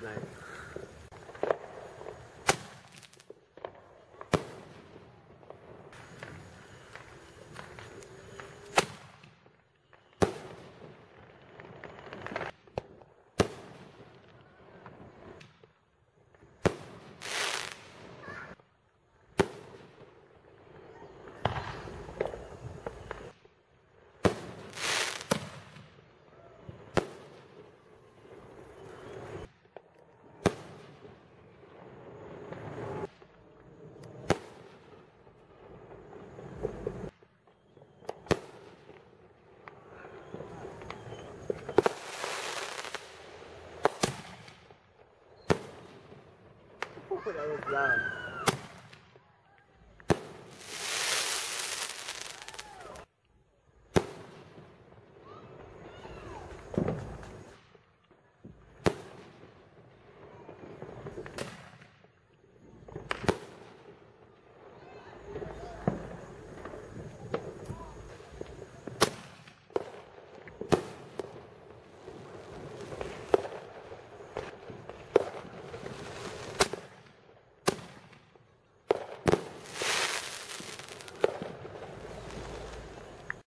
Right. 我了个天！